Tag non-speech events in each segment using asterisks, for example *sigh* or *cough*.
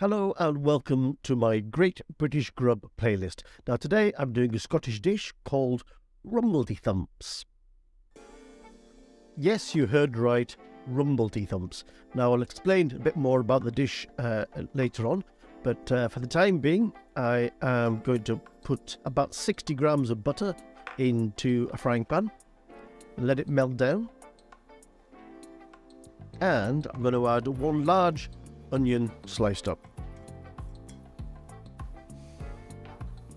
Hello and welcome to my Great British Grub playlist. Now today I'm doing a Scottish dish called Rumbledethumps. Yes, you heard right, Rumbledethumps. Now I'll explain a bit more about the dish uh, later on, but uh, for the time being I am going to put about 60 grams of butter into a frying pan, and let it melt down, and I'm going to add one large onion sliced up.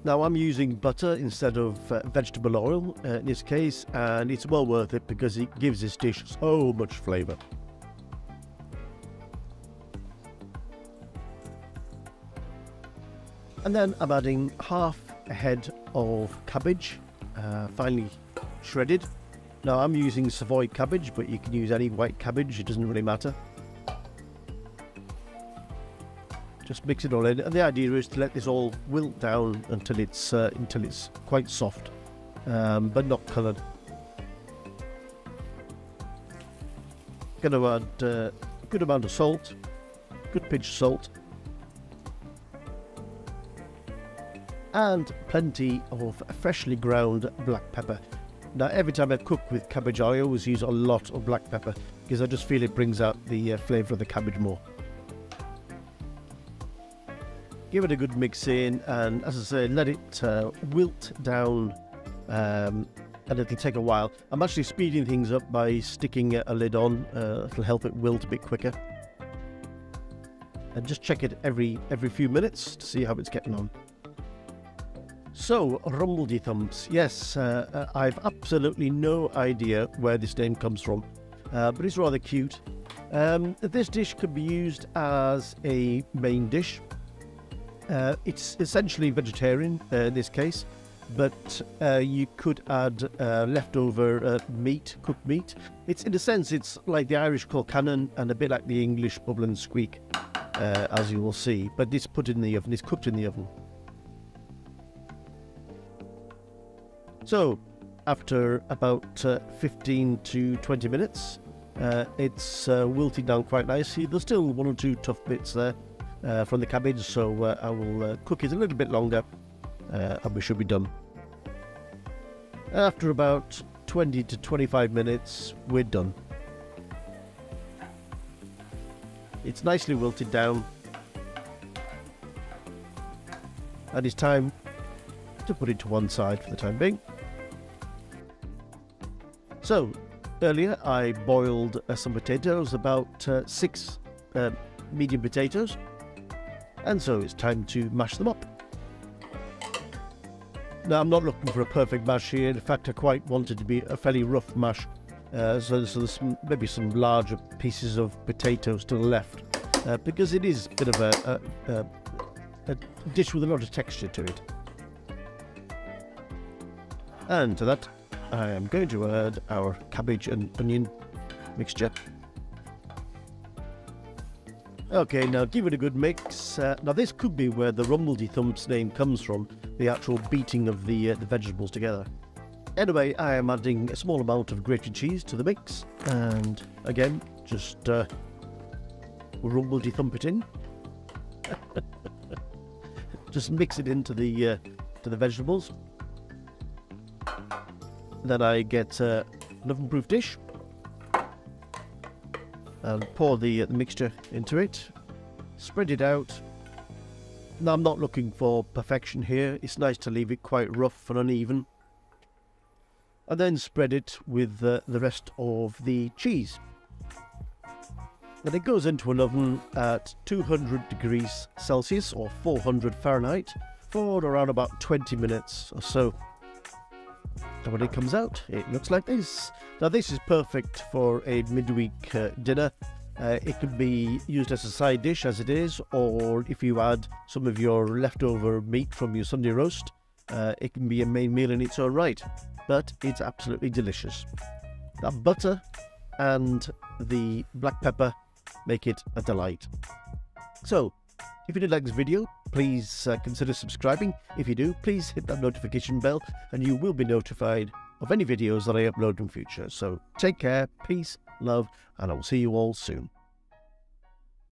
Now I'm using butter instead of uh, vegetable oil uh, in this case and it's well worth it because it gives this dish so much flavour. And then I'm adding half a head of cabbage, uh, finely shredded. Now I'm using Savoy cabbage but you can use any white cabbage, it doesn't really matter. Just mix it all in, and the idea is to let this all wilt down until it's uh, until it's quite soft, um, but not coloured. Going to add uh, a good amount of salt, good pinch of salt, and plenty of freshly ground black pepper. Now, every time I cook with cabbage, I always use a lot of black pepper because I just feel it brings out the uh, flavour of the cabbage more give it a good mix in, and as I say, let it uh, wilt down, um, and it'll take a while. I'm actually speeding things up by sticking a lid on. Uh, it'll help it wilt a bit quicker. And just check it every every few minutes to see how it's getting on. So, Rumbledethumps. Yes, uh, uh, I've absolutely no idea where this name comes from, uh, but it's rather cute. Um, this dish could be used as a main dish uh, it's essentially vegetarian uh, in this case, but uh, you could add uh, leftover uh, meat, cooked meat. It's in a sense, it's like the Irish colcannon and a bit like the English bubble and squeak, uh, as you will see. But it's put in the oven. It's cooked in the oven. So, after about 15 to 20 minutes, it's wilted down quite nicely. There's still one or two tough bits there uh, from the cabbage, so uh, I will uh, cook it a little bit longer uh, and we should be done. After about 20 to 25 minutes, we're done. It's nicely wilted down and it's time to put it to one side for the time being. So, earlier I boiled uh, some potatoes, about uh, six uh, medium potatoes, and so it's time to mash them up. Now I'm not looking for a perfect mash here, in fact I quite want it to be a fairly rough mash, uh, so, so, there's some, maybe some larger pieces of potatoes to the left, uh, because it is a bit of a, a, a, a dish with a lot of texture to it. And to that I am going to add our cabbage and onion mixture. Okay, now give it a good mix. Uh, now this could be where the Rumbledethumps name comes from, the actual beating of the, uh, the vegetables together. Anyway, I am adding a small amount of grated cheese to the mix, and again, just uh, Rumbledethump it in. *laughs* just mix it into the uh, to the vegetables. Then I get uh, an oven-proof dish and pour the, uh, the mixture into it. Spread it out. Now I'm not looking for perfection here. It's nice to leave it quite rough and uneven. And then spread it with uh, the rest of the cheese. And it goes into an oven at 200 degrees Celsius or 400 Fahrenheit for around about 20 minutes or so. And when it comes out, it looks like this. Now this is perfect for a midweek uh, dinner. Uh, it could be used as a side dish as it is, or if you add some of your leftover meat from your Sunday roast, uh, it can be a main meal in its own right. But it's absolutely delicious. That butter and the black pepper make it a delight. So, if you did like this video, please uh, consider subscribing. If you do, please hit that notification bell and you will be notified of any videos that I upload in future. So take care, peace, love, and I will see you all soon.